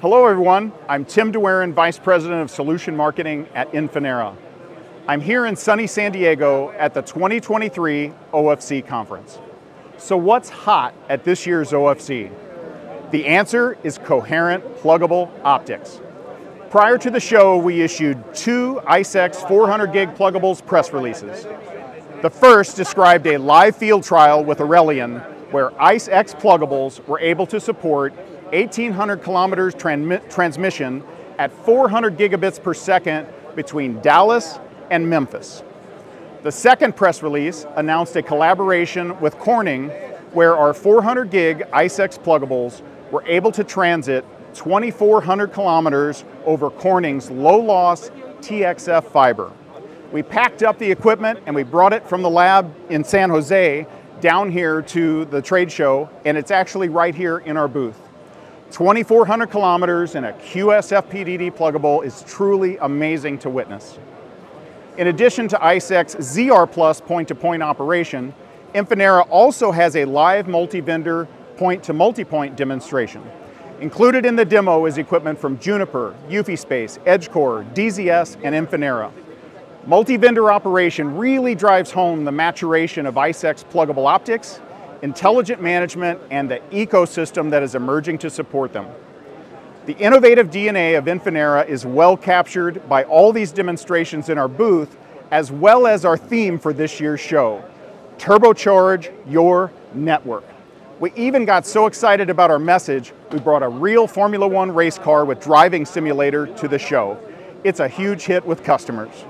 Hello everyone, I'm Tim Doiron, Vice President of Solution Marketing at Infinera. I'm here in sunny San Diego at the 2023 OFC conference. So what's hot at this year's OFC? The answer is coherent pluggable optics. Prior to the show, we issued two ICE-X 400 gig pluggables press releases. The first described a live field trial with Arelion where ICE-X pluggables were able to support 1,800 kilometers transmission at 400 gigabits per second between Dallas and Memphis. The second press release announced a collaboration with Corning where our 400 gig ICE-X pluggables were able to transit 2,400 kilometers over Corning's low loss TXF fiber. We packed up the equipment and we brought it from the lab in San Jose down here to the trade show and it's actually right here in our booth. 2,400 kilometers in a QSFP-DD pluggable is truly amazing to witness. In addition to ICE-X ZR Plus point-to-point operation, Infinera also has a live multi-vendor point-to-multipoint demonstration. Included in the demo is equipment from Juniper, UfiSpace, EdgeCore, DZS, and Infinera. Multi-vendor operation really drives home the maturation of ICE-X pluggable optics intelligent management, and the ecosystem that is emerging to support them. The innovative DNA of Infinera is well captured by all these demonstrations in our booth, as well as our theme for this year's show, Turbocharge Your Network. We even got so excited about our message, we brought a real Formula One race car with driving simulator to the show. It's a huge hit with customers.